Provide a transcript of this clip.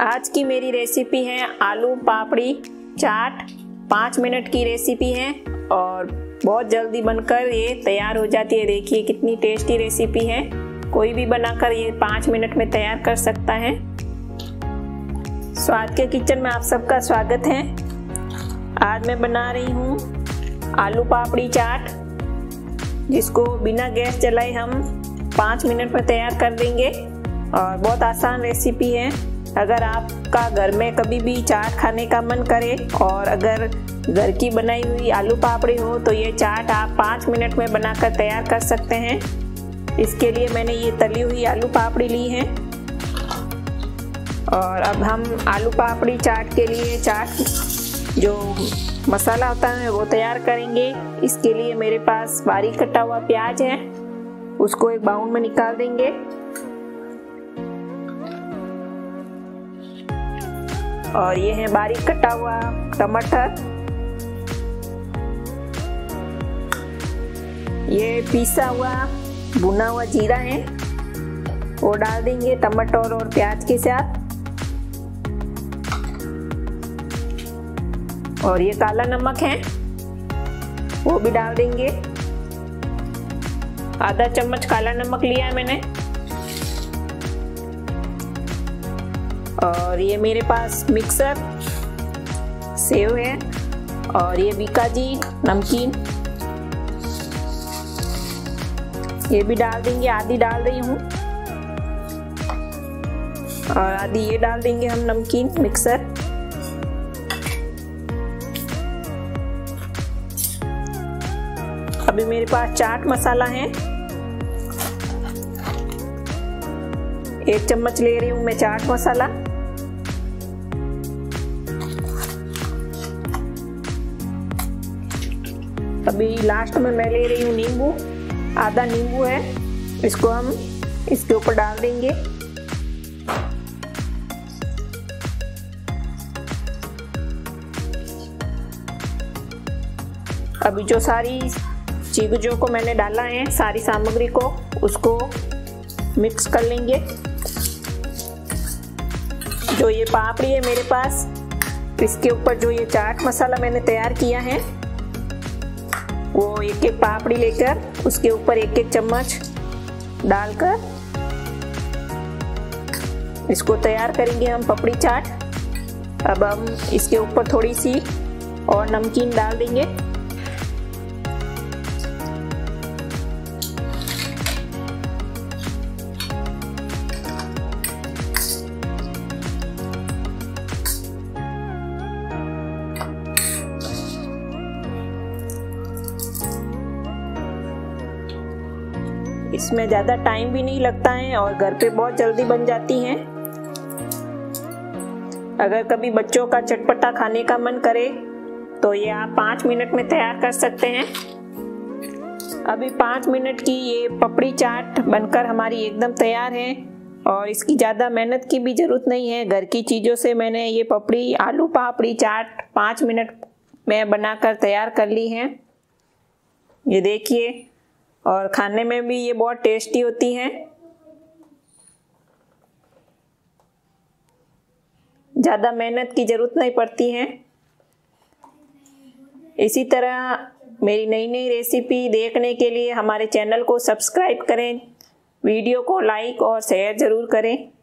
आज की मेरी रेसिपी है आलू पापड़ी चाट। पाँच मिनट की रेसिपी है और बहुत जल्दी बनकर ये तैयार हो जाती है। देखिए कितनी टेस्टी रेसिपी है। कोई भी बनाकर ये पाँच मिनट में तैयार कर सकता है। स्वाद के किचन में आप सबका स्वागत है। आज मैं बना रही हूँ आलू पापड़ी चाट, जिसको बिना गैस जलाए हम पाँच मिनट में तैयार कर देंगे और बहुत आसान रेसिपी है। अगर आपका घर में कभी भी चाट खाने का मन करे और अगर घर की बनाई हुई आलू पापड़ी हो तो ये चाट आप पाँच मिनट में बनाकर तैयार कर सकते हैं। इसके लिए मैंने ये तली हुई आलू पापड़ी ली है। और अब हम आलू पापड़ी चाट के लिए चाट जो मसाला होता है वो तैयार करेंगे। इसके लिए मेरे पास बारीक कटा हुआ प्याज है, उसको एक बाउल में निकाल देंगे। और ये है बारीक कटा हुआ टमाटर। ये पीसा हुआ, भुना हुआ जीरा है। वो डाल देंगे टमाटर और प्याज के साथ। और ये काला नमक है, वो भी डाल देंगे। आधा चम्मच काला नमक लिया है मैंने। और ये मेरे पास मिक्सर सेव है। और ये बीकाजी नमकीन। ये भी डाल देंगे, आधी डाल रही हूँ। और आधी ये डाल देंगे हम नमकीन मिक्सर अभी मेरे पास चाट मसाला है। एक चम्मच ले रही हूँ मैं चाट मसाला। अभी लास्ट में मैं ले रही हूँ नींबू, आधा नींबू है। इसको हम इसके ऊपर डाल देंगे। अभी जो सारी चीज़ों को मैंने डाला है, सारी सामग्री को, उसको मिक्स कर लेंगे। जो ये पापड़ी है मेरे पास, इसके ऊपर जो ये चाट मसाला मैंने तैयार किया है, वो एक एक पापड़ी लेकर, उसके ऊपर एक एक चम्मच डालकर, इसको तैयार करेंगे हम पपड़ी चाट। अब हम इसके ऊपर थोड़ी सी और नमकीन डाल देंगे। इसमें ज़्यादा टाइम भी नहीं लगता है और घर पे बहुत जल्दी बन जाती हैं। अगर कभी बच्चों का चटपटा खाने का मन करे तो ये आप पाँच मिनट में तैयार कर सकते हैं। अभी पाँच मिनट की ये पपड़ी चाट बनकर हमारी एकदम तैयार है और इसकी ज़्यादा मेहनत की भी ज़रूरत नहीं है। घर की चीज़ों से मैंने ये पपड़ी, आलू पापड़ी चाट पाँच मिनट में बनाकर तैयार कर ली है। ये देखिए और खाने में भी ये बहुत टेस्टी होती हैं। ज़्यादा मेहनत की ज़रूरत नहीं पड़ती है। इसी तरह मेरी नई नई रेसिपी देखने के लिए हमारे चैनल को सब्सक्राइब करें वीडियो को लाइक और शेयर ज़रूर करें।